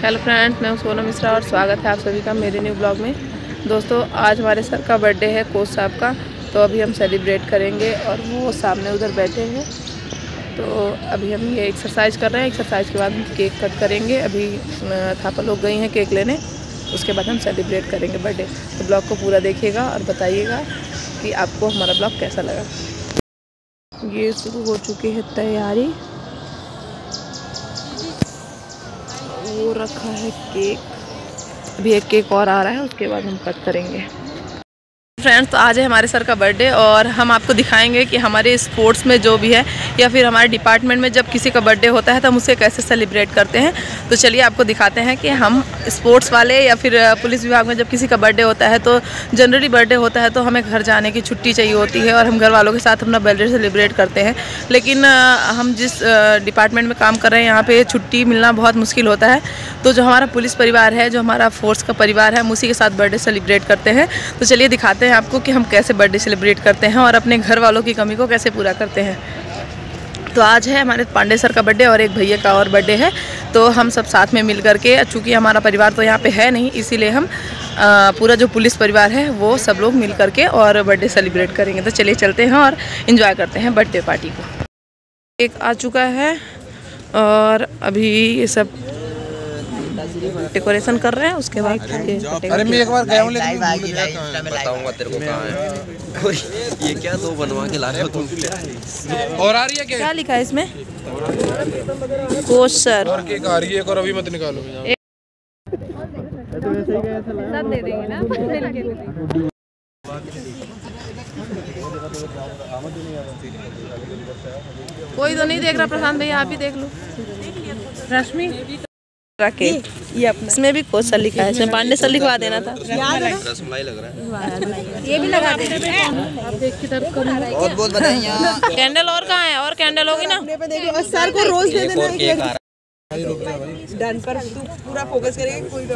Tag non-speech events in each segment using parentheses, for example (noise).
Hello friends, मैं सोनम मिश्रा और स्वागत है आप सभी का मेरे न्यू ब्लॉग में। दोस्तों, आज हमारे सर का बर्थडे है कोच साहब का तो अभी हम सेलिब्रेट करेंगे और वो सामने उधर बैठे हैं। तो अभी हम ये एक्सरसाइज कर रहे हैं एक्सरसाइज के बाद हम केक कट करेंगे। अभी थापा लोग गई हैं केक लेने, उसके बाद हम सेलिब्रेट करेंगे बर्थडे तो ब्लॉग को पूरा देखिएगा और बताइएगा कि आपको हमारा ब्लॉग कैसा लगा। ये शुरू हो चुकी है तैयारी। रखा है केक। अभी एक केक और आ रहा है, उसके बाद हम कट करेंगे। फ्रेंड्स तो आज है हमारे सर का बर्थडे और हम आपको दिखाएँगे कि हमारे स्पोर्ट्स में जो भी है या फिर हमारे डिपार्टमेंट में जब किसी का बर्थडे होता है तो हम उसे कैसे सेलिब्रेट करते हैं। तो चलिए आपको दिखाते हैं कि हम स्पोर्ट्स वाले या फिर पुलिस विभाग में जब किसी का बर्थडे होता है तो जनरली बर्थडे होता है तो हमें घर जाने की छुट्टी चाहिए होती है और हम घर वालों के साथ अपना बर्थडे सेलिब्रेट करते हैं। लेकिन हम जिस डिपार्टमेंट में काम कर रहे हैं, यहाँ पर छुट्टी मिलना बहुत मुश्किल होता है। तो जो हमारा पुलिस परिवार है, जो हमारा फोर्स का परिवार है, हम उसी के साथ बर्थडे सेलिब्रेट करते हैं। तो चलिए दिखाते हैं। हैं आपको कि हम कैसे बर्थडे सेलिब्रेट करते हैं और अपने घर वालों की कमी को कैसे पूरा करते हैं। तो आज है हमारे पांडे सर का बर्थडे और एक भैया का और बर्थडे है। तो हम सब साथ में मिल करके चूँकि हमारा परिवार तो यहाँ पे है नहीं इसीलिए हम आ, पूरा जो पुलिस परिवार है वो सब लोग मिल करके और बर्थडे सेलिब्रेट करेंगे। तो चलिए चलते हैं और इन्जॉय करते हैं बर्थडे पार्टी को। एक आ चुका है और अभी ये सब डेकोरेशन कर रहे हैं उसके बाद अरे मैं एक बार गया हूँ लेकिन बताऊँगा तेरे को कहाँ है। ये क्या दो बनवा के ला रहे हो तुम? और आ रही है क्या? क्या लिखा है इसमें? कोच सर और केक आ रही है एक और अभी मत निकालो। सब दे देंगे ना कोई तो नहीं देख रहा प्रशांत भैया आप ही देख लो। रश्मि? केक ये अपना। इसमें भी कोसा लिखा है इसमें पांडे सर लिखवा देना था। रसमलाई लग रहा है। ये भी लगा बहुत बहुत बधाइयाँ कैंडल और कहाँ है? और कैंडल होगी ना? सर को रोज दे देना डन पर तू पूरा फोकस करेगा कोई भी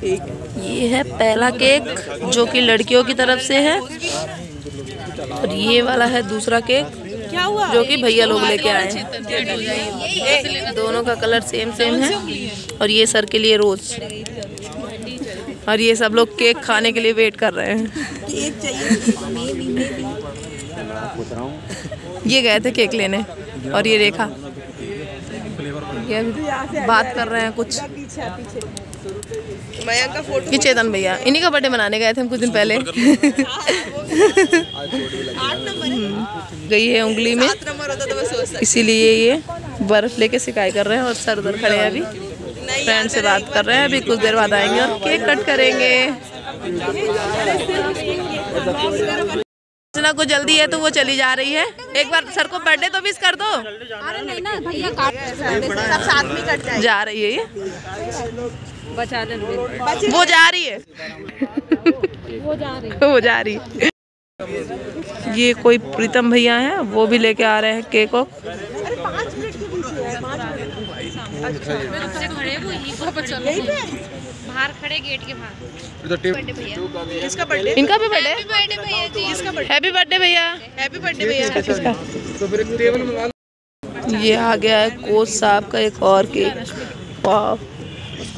ठीक है। ये है पहला केक जो कि लड़कियों की तरफ़ से है। और ये वाला है दूसरा केक। क्या हुआ? जो कि भैया लोग लेके आए। हैं दोनों का कलर सेम सेम है। और ये सर के लिए रोज। और ये सब लोग केक खाने के लिए वेट कर रहे हैं। ये गए थे केक लेने। और ये रेखा ये बात कर रहे हैं कुछ। मयंक का फ़ोटो ये चेतन भैया इन्हीं का बर्थडे मनाने गए थे हम कुछ दिन पहले। हम्म, गई है उंगली में। इसीलिए ये बर्फ़ लेके सिकाई कर रहे हैं और सर उधर खड़े हैं अभी। फ्रेंड से बात कर रहे हैं अभी कुछ देर बाद आएँगे और केक कट करेंगे। ना को जल्दी है तो वो चली जा रही है। एक बार सर को बर्थडे तो मिस कर दो। अरे नहीं ना भैया सब साथ में कट जा रही है बचा दे वो जा रही है। वो जा रही है। (laughs) वो जा रही है। ये कोई प्रीतम भैया हैं वो भी लेके आ रहे हैं केक को। बाहर खड़े गेट के बाहर। इसका बर्थडे इनका भी बर्थडे हैप्पी बर्थडे भैया हैप्पी बर्थडे? भैया। तो फिर टेबल मंगा ये आ गया है कोच साहब का एक और केक। वाह।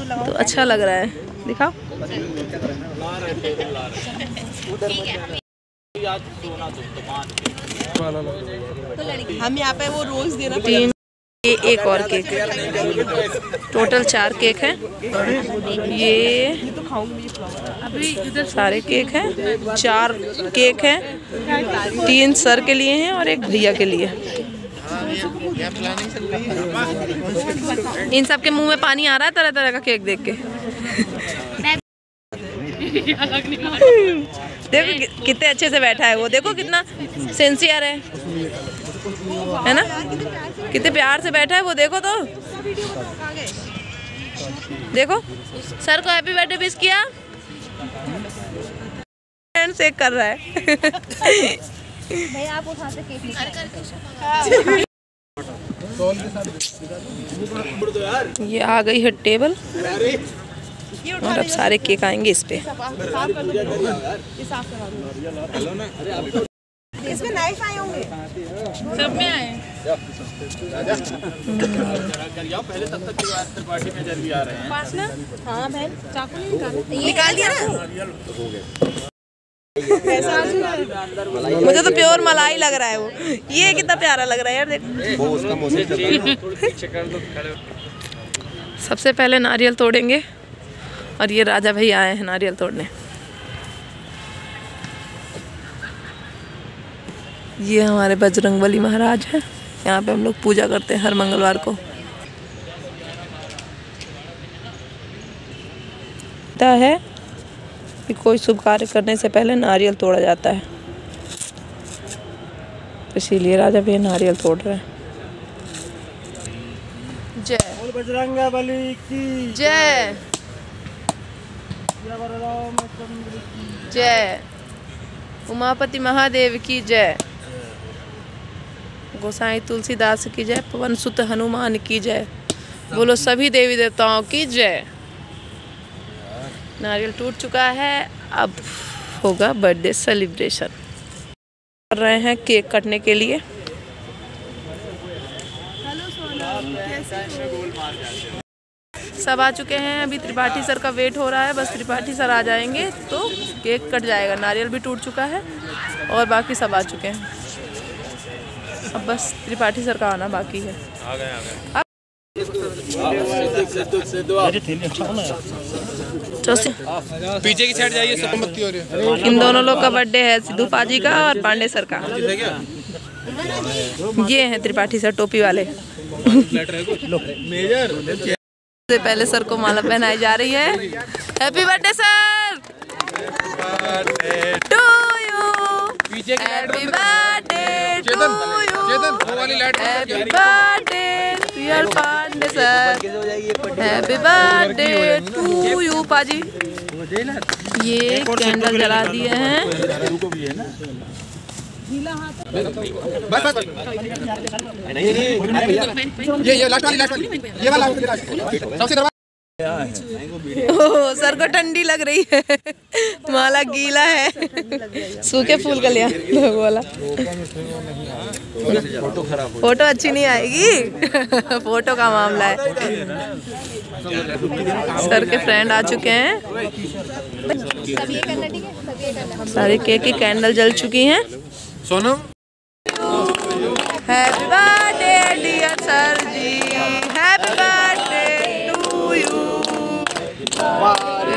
तो अच्छा लग रहा है। दिखाओ। हम यहाँ पे वो रोज देना तीन ये एक और केक टोटल चार केक है। ये अभी सारे केक हैं। चार केक हैं। तीन सर के लिए हैं और एक भैया के लिए। इन सब के मुँह में पानी आ रहा है तरह तरह का केक देख के। देखो कितने अच्छे से बैठा है वो। देखो कितना सेंसियर है। है ना? कितने प्यार से बैठा है वो देखो तो। देखो। सर को हैप्पी बर्थडे विश किया। हैंड शेक कर रहा है। भैया आप उठाते केक (laughs) ये आ गई है टेबल। और अब सारे केक आएँगे इस पे। इसमें नाइफ आए होंगे सब में? आए पास ना हाँ बहन। चाकू निकाला। दिया ना? आ। मुझे तो प्योर मलाई लग रहा है वो। ये कितना प्यारा लग रहा है यार देखो। वो उसका मौसम चल रहा है। (laughs) सबसे पहले नारियल तोड़ेंगे और ये राजा भाई आए हैं नारियल तोड़ने। ये हमारे बजरंग बली महाराज हैं। यहाँ पे हम लोग पूजा करते हैं हर मंगलवार को। है? कि कोई शुभ कार्य करने से पहले नारियल तोड़ा जाता है। इसीलिए राजा भैया नारियल तोड़ रहे हैं। जय। बजरंग बली की जय। जय उमापति महादेव की जय। गोसाई तुलसीदास की जय पवन सुत हनुमान की जय। बोलो सभी देवी देवताओं की जय। नारियल टूट चुका है अब होगा बर्थडे सेलिब्रेशन कर रहे हैं केक कटने के लिए। सब आ चुके हैं अभी त्रिपाठी सर का वेट हो रहा है बस त्रिपाठी सर आ जाएँगे तो केक कट जाएगा। नारियल भी टूट चुका है और बाकी सब आ चुके हैं। अब बस त्रिपाठी सर का आना बाकी है। चौसी पीछे की साइड जाइए हो है। इन दोनों लोग का बर्थडे है सिद्धू पाजी का और पांडे सर का। ये हैं त्रिपाठी सर टोपी वाले। से पहले सर को माला पहनाई जा रही है। Happy birthday sir to you happy birthday to you Chetan वो वाली light happy birthday dear Pandey sir happy birthday to you पाजी ये कैंडल जला दिए हैं। ये ये लास्ट वाली लास्ट वाली। ये वाला, सबसे (laughs) ओह, सर को ठंडी लग रही है। माला गीला है। सूखे फूल का लिया वाला। फ़ोटो अच्छी नहीं आएगी। फ़ोटो का मामला है। सर के फ्रेंड आ चुके हैं। सब ये करना ठीक है सब ये करना सारे केक की कैंडल जल चुकी हैं। Sonam? Happy birthday dear sir बार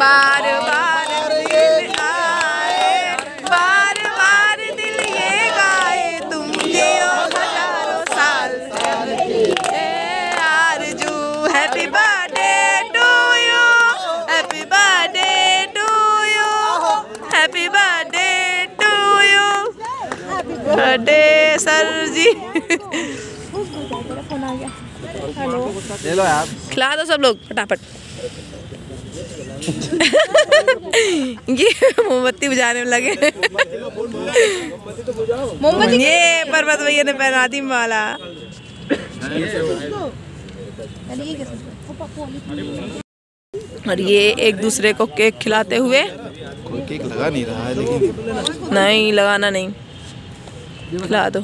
बार दिल आए बार बार दिल ये गाए, तुम जियो हज़ारों साल ए आरज़ू happy birthday to you happy birthday to you. Happy birthday to you. Birthday, sir ji. ले लो यार। खिला दो सब लोग फटाफट। (laughs) ये मोमबत्ती बुझाने में लगे। मोमबत्ती ये पर्वत भैया ने पहना दी माला। और ये एक दूसरे को केक खिलाते हुए। कोई केक लगा नहीं रहा है लेकिन नहीं लगाना नहीं। खिला दो।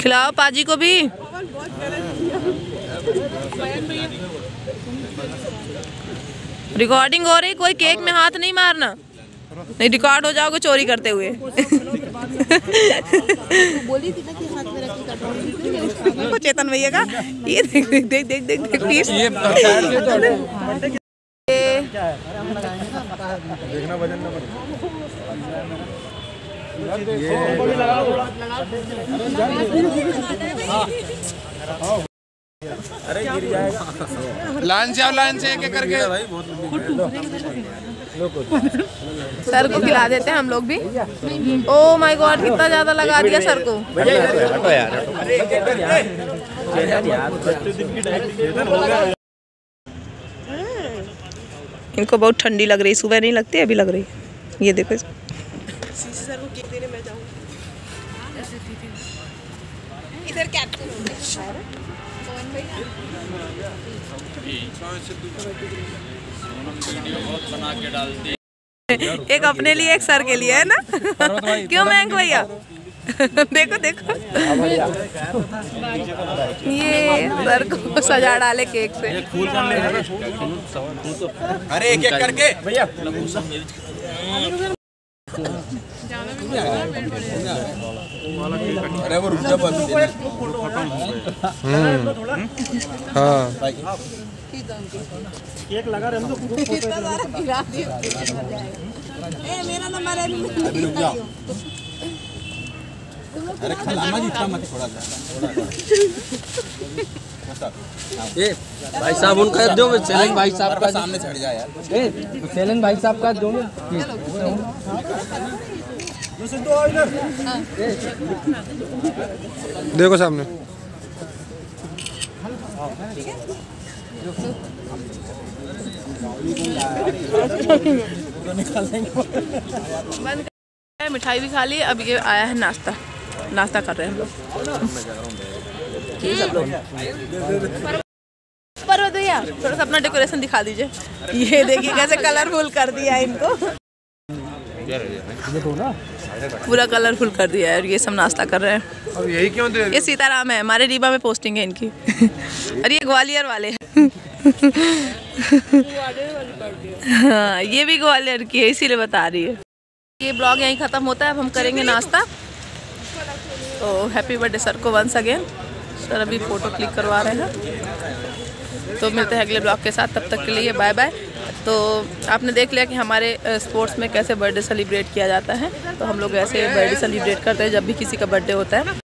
खिलाओ पाजी को भी। रिकॉर्डिंग हो रही कोई केक में हाथ नहीं मारना। नहीं रिकॉर्ड हो जाओगे चोरी करते हुए। चेतन भैया का। ये देख देख देख देख देख देख पीस देखना वज़न ना पड़े लाइन से आओ लाइन से एक एक करके। सर को खिला देते हैं हम लोग भी। ओ माय गॉड कितना ज़्यादा लगा दिया सर को। इनको बहुत ठंडी लग रही सुबह नहीं लगती अभी लग रही ये देखो इसको। इधर हो एक अपने लिए एक सर के लिए है ना? क्यों मैंग भैया? देखो देखो। ये सर को सजा डाले केक से। अरे एक एक करके। भैया। अरे वो रुक जा बस हाँ। ए मेरा नंबर है अभी रुक जाओ अरे खलाना जितना मत थोड़ा सा भाई साहब उनका दो चैलेंज भाई साहब का सामने चढ़ जा यार चैलेंज भाई साहब का दो देखो सामने। मिठाई भी खा ली, अब ये आया है नाश्ता। नाश्ता कर रहे हैं हम लोग। भैया थोड़ा सा अपना डेकोरेशन दिखा दीजिए। ये देखिए कैसे कलरफुल कर दिया इनको। पूरा कलरफुल कर दिया है और ये सब नाश्ता कर रहे हैं। अब यही क्यों दे ये सीताराम है हमारे रीबा में पोस्टिंग है इनकी। (laughs) और ये ग्वालियर वाले हैं। (laughs) हाँ ये भी ग्वालियर की है इसीलिए बता रही है। ये ब्लॉग यहीं ख़त्म होता है अब हम करेंगे नाश्ता। तो हैप्पी बर्थडे सर को वंस अगेन सर अभी फ़ोटो क्लिक करवा रहे हैं। तो मिलते हैं अगले ब्लॉग के साथ तब तक के लिए बाय बाय तो आपने देख लिया कि हमारे स्पोर्ट्स में कैसे बर्थडे सेलिब्रेट किया जाता है। तो हम लोग ऐसे बर्थडे सेलिब्रेट करते हैं जब भी किसी का बर्थडे होता है।